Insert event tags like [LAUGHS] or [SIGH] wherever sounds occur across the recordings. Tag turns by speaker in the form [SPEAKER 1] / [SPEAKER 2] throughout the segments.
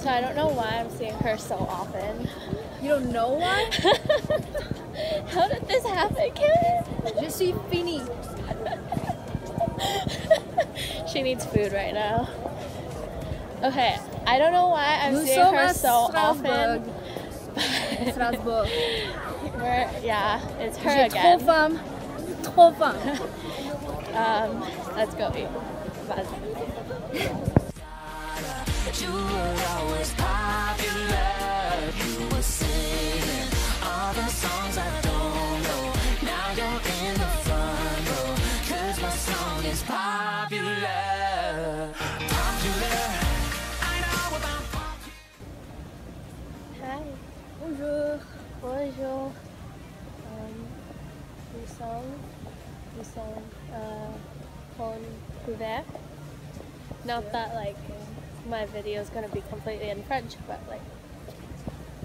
[SPEAKER 1] So I don't know why I'm seeing her so often.
[SPEAKER 2] You don't know why? [LAUGHS]
[SPEAKER 1] How did this happen, Karen?
[SPEAKER 2] Je suis fini.
[SPEAKER 1] she needs food right now. Okay, I don't know why I'm
[SPEAKER 2] Nous
[SPEAKER 1] seeing her so
[SPEAKER 2] Strasbourg.
[SPEAKER 1] often.
[SPEAKER 2] Strasbourg. [LAUGHS]
[SPEAKER 1] We're, yeah, it's her
[SPEAKER 2] J'ai trop
[SPEAKER 1] again.
[SPEAKER 2] Trop faim. [LAUGHS]
[SPEAKER 1] Um, let's go eat. Bye.
[SPEAKER 3] Popular. Popular. I know about popular.
[SPEAKER 1] Hi.
[SPEAKER 2] Bonjour.
[SPEAKER 1] Bonjour. Um, nous sommes, nous sommes, uh, Couvert. Not that like my video is gonna be completely in French, but like,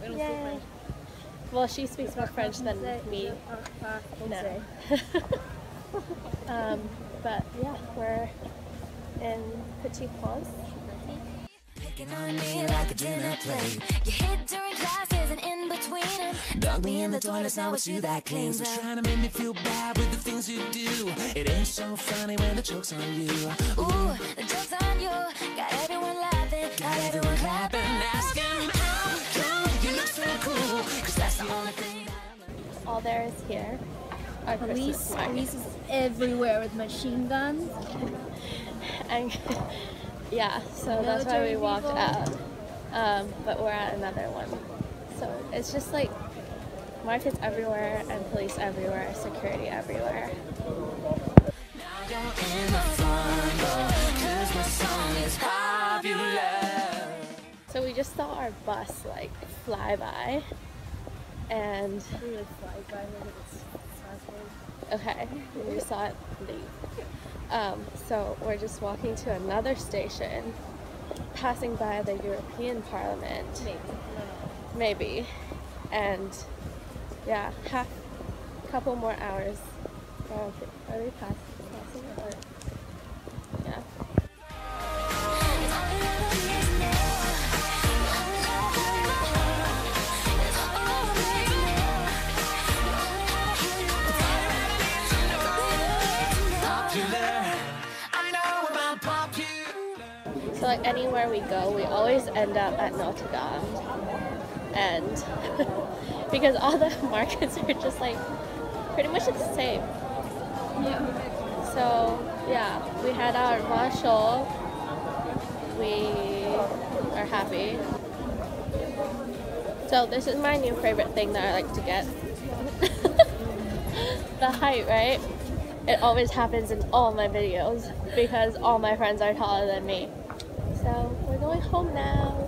[SPEAKER 2] We don't
[SPEAKER 1] Yay.
[SPEAKER 2] speak French.
[SPEAKER 1] well, she speaks more French than me. No. [LAUGHS] um, but yeah, we're in Petit Pont.
[SPEAKER 3] Picking on me like a dinner plate. You hit during classes and in between 'em. Dug me in the toilet's not what you that cleans. But trying to make me feel bad with the things you do. It ain't so funny when the joke's on you. Ooh, the joke's on you. Got everyone laughing, got everyone clapping, asking how come you look so cool? Cause that's the only thing that
[SPEAKER 1] All there is here. Our
[SPEAKER 2] Police, police is everywhere with machine guns.
[SPEAKER 1] And yeah, so that's why we walked
[SPEAKER 2] people.
[SPEAKER 1] out. Um, but we're at another one. So it's just like markets everywhere and police everywhere, security everywhere.
[SPEAKER 3] Now you're in the front row. Cause my song is popular.
[SPEAKER 1] So we just saw our bus like fly by and
[SPEAKER 2] We would fly by when it's Strasbourg.
[SPEAKER 1] Okay, we saw it leave. Um, so we're just walking to another station, passing by the European Parliament.
[SPEAKER 2] Maybe.
[SPEAKER 1] Maybe and yeah half couple more hours Oh, are we passing so like anywhere we go we always end up at Notre Dame and [LAUGHS] because all the [LAUGHS] markets are just like pretty much the same.
[SPEAKER 2] Yeah.
[SPEAKER 1] so yeah we had our marshal we are happy. So this is my new favorite thing that I like to get. [LAUGHS] The height right? It always happens in all my videos because all my friends are taller than me so we're going home now